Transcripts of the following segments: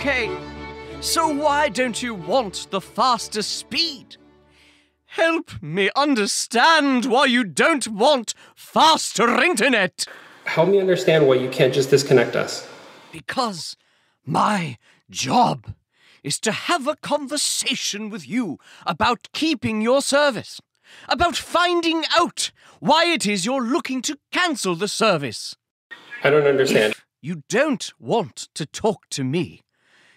Okay, so why don't you want the faster speed? Help me understand why you don't want faster internet. Help me understand why you can't just disconnect us. Because my job is to have a conversation with you about keeping your service, about finding out why it is you're looking to cancel the service. I don't understand. If you don't want to talk to me,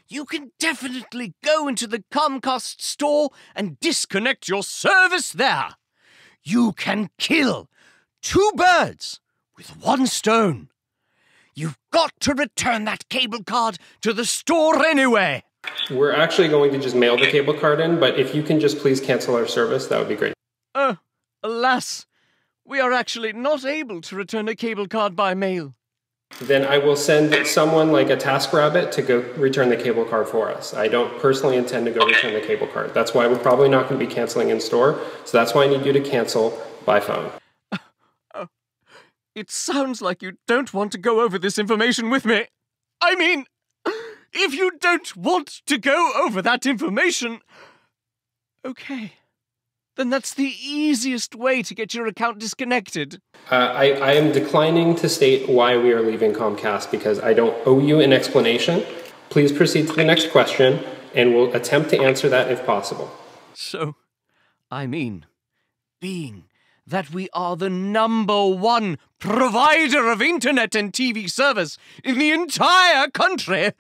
you can definitely go into the Comcast store and disconnect your service there. You can kill two birds with one stone. You've got to return that cable card to the store anyway. We're actually going to just mail the cable card in, but if you can just please cancel our service, that would be great. Uh, alas, we are actually not able to return a cable card by mail. Then I will send someone like a TaskRabbit to go return the cable card for us. I don't personally intend to go return the cable card. That's why we're probably not going to be canceling in store. So that's why I need you to cancel by phone. It sounds like you don't want to go over this information with me. I mean, if you don't want to go over that information, okay. Then that's the easiest way to get your account disconnected. Uh, I, I am declining to state why we are leaving Comcast because I don't owe you an explanation. Please proceed to the next question, and we'll attempt to answer that if possible. So, I mean, being that we are the number one provider of internet and TV service in the entire country,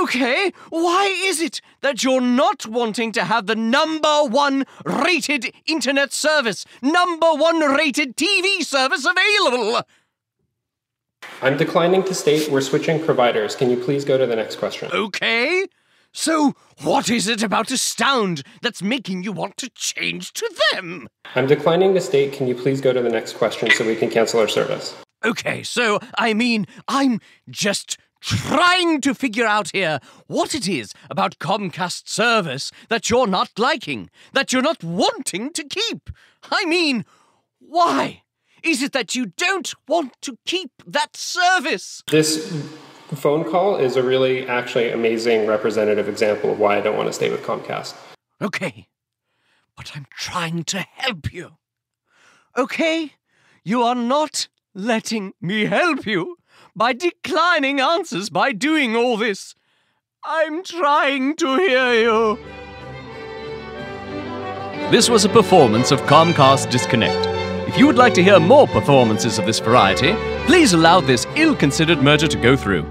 Okay, why is it that you're not wanting to have the number one rated internet service, number one rated TV service available? I'm declining to state we're switching providers. Can you please go to the next question? Okay. So, what is it about Astound that's making you want to change to them? I'm declining to state. Can you please go to the next question so we can cancel our service? Okay, so, I mean, I'm just trying to figure out here what it is about Comcast service that you're not liking, that you're not wanting to keep. I mean, why? Is it that you don't want to keep that service? This phone call is a really actually amazing representative example of why I don't want to stay with Comcast. Okay, but I'm trying to help you. Okay? You are not letting me help you by declining answers by doing all this. I'm trying to hear you. This was a performance of Comcast Disconnect. If you would like to hear more performances of this variety, please allow this ill considered merger to go through.